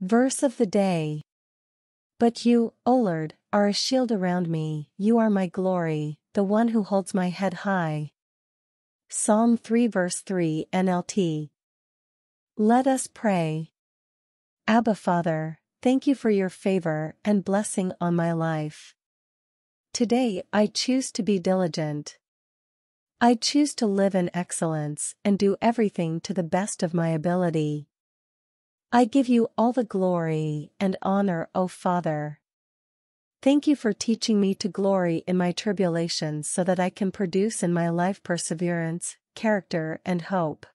Verse of the day. But you, O Lord, are a shield around me, you are my glory, the one who holds my head high. Psalm 3 verse 3 NLT. Let us pray. Abba Father, thank you for your favor and blessing on my life. Today I choose to be diligent. I choose to live in excellence and do everything to the best of my ability. I give you all the glory and honor, O Father. Thank you for teaching me to glory in my tribulations so that I can produce in my life perseverance, character, and hope.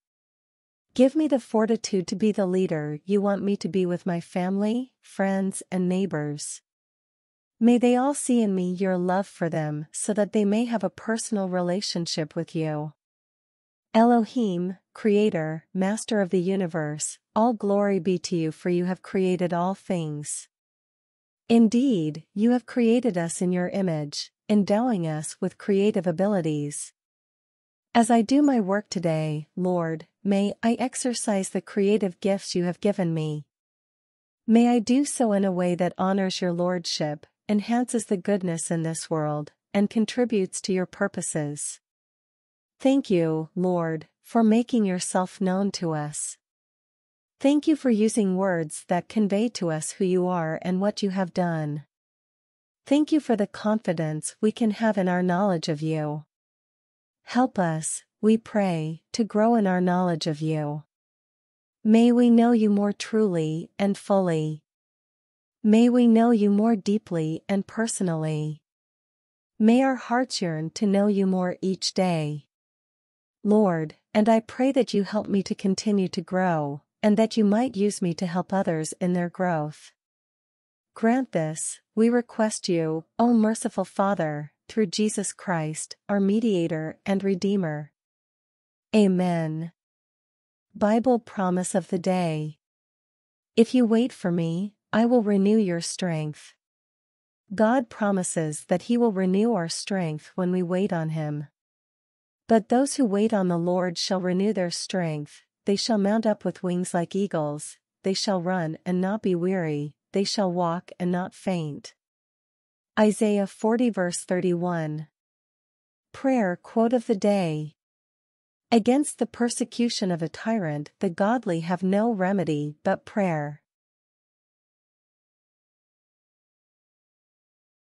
Give me the fortitude to be the leader you want me to be with my family, friends, and neighbors. May they all see in me your love for them so that they may have a personal relationship with you. Elohim, Creator, Master of the universe, all glory be to you for you have created all things. Indeed, you have created us in your image, endowing us with creative abilities. As I do my work today, Lord, may I exercise the creative gifts you have given me. May I do so in a way that honors your Lordship, enhances the goodness in this world, and contributes to your purposes. Thank you, Lord, for making yourself known to us. Thank you for using words that convey to us who you are and what you have done. Thank you for the confidence we can have in our knowledge of you. Help us, we pray, to grow in our knowledge of you. May we know you more truly and fully. May we know you more deeply and personally. May our hearts yearn to know you more each day. Lord, and I pray that you help me to continue to grow, and that you might use me to help others in their growth. Grant this, we request you, O merciful Father, through Jesus Christ, our mediator and Redeemer. Amen. Bible Promise of the Day If you wait for me, I will renew your strength. God promises that He will renew our strength when we wait on Him. But those who wait on the Lord shall renew their strength, they shall mount up with wings like eagles, they shall run and not be weary, they shall walk and not faint. Isaiah 40 verse 31. Prayer quote of the day. Against the persecution of a tyrant the godly have no remedy but prayer.